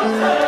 Hallelujah.